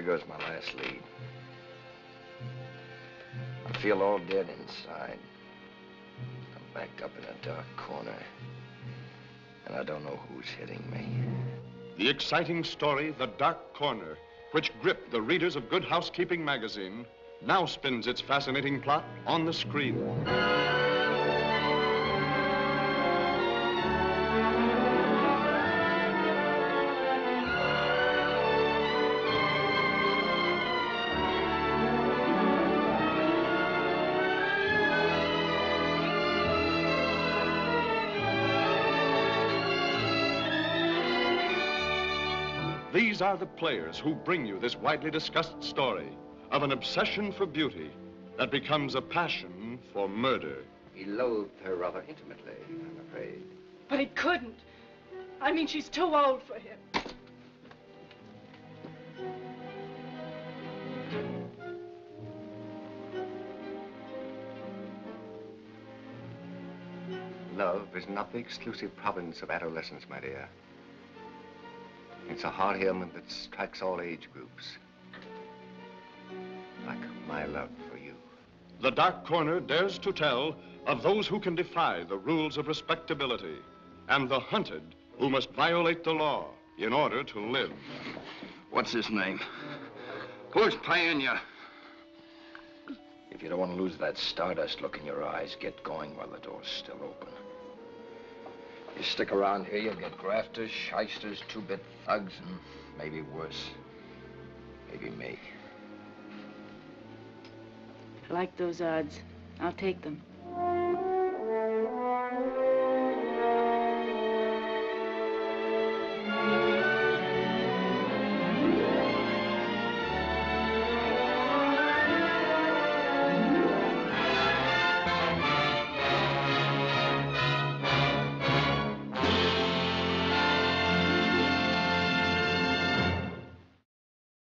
goes my last lead. I feel all dead inside. I'm backed up in a dark corner. And I don't know who's hitting me. The exciting story, The Dark Corner, which gripped the readers of Good Housekeeping magazine, now spins its fascinating plot on the screen. These are the players who bring you this widely discussed story of an obsession for beauty that becomes a passion for murder. He loathed her rather intimately, I'm afraid. But he couldn't. I mean, she's too old for him. Love is not the exclusive province of adolescence, my dear. It's a heart ailment that strikes all age groups. Like my love for you. The Dark Corner dares to tell of those who can defy the rules of respectability and the hunted who must violate the law in order to live. What's his name? Who's paying you? If you don't want to lose that stardust look in your eyes, get going while the door's still open. You stick around here, you'll get grafters, shysters, two-bit thugs, and maybe worse. Maybe me. I like those odds. I'll take them.